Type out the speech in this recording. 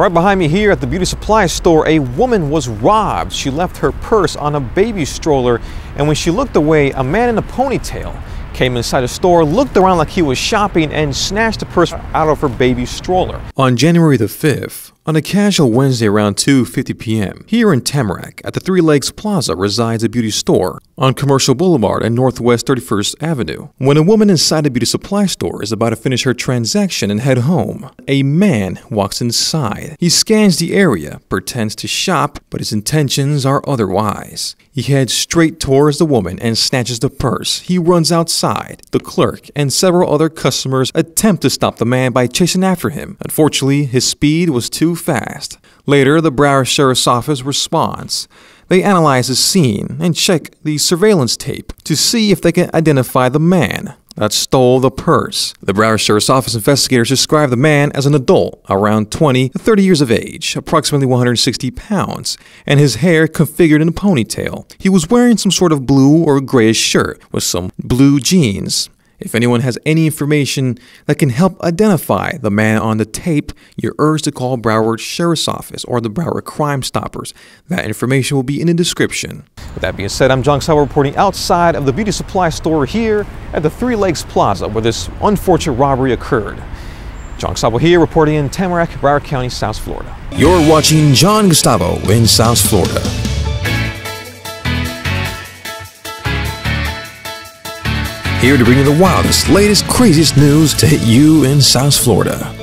Right behind me here at the beauty supply store, a woman was robbed. She left her purse on a baby stroller, and when she looked away, a man in a ponytail came inside a store, looked around like he was shopping, and snatched the purse out of her baby stroller. On January the 5th, on a casual Wednesday around 2.50 p.m., here in Tamarac, at the Three Lakes Plaza resides a beauty store on Commercial Boulevard and Northwest 31st Avenue. When a woman inside a beauty supply store is about to finish her transaction and head home, a man walks inside. He scans the area, pretends to shop, but his intentions are otherwise. He heads straight towards the woman and snatches the purse. He runs outside. The clerk and several other customers attempt to stop the man by chasing after him. Unfortunately, his speed was too fast. Later, the Broward Sheriff's Office responds. They analyze the scene and check the surveillance tape to see if they can identify the man that stole the purse. The Broward Sheriff's Office investigators described the man as an adult, around 20 to 30 years of age, approximately 160 pounds, and his hair configured in a ponytail. He was wearing some sort of blue or grayish shirt with some blue jeans. If anyone has any information that can help identify the man on the tape, you're urged to call Broward Sheriff's Office or the Broward Crime Stoppers. That information will be in the description. With that being said, I'm John Sabo reporting outside of the beauty supply store here at the Three Lakes Plaza where this unfortunate robbery occurred. John Gustavo here reporting in Tamarac, Broward County, South Florida. You're watching John Gustavo in South Florida. Here to bring you the wildest, latest, craziest news to hit you in South Florida.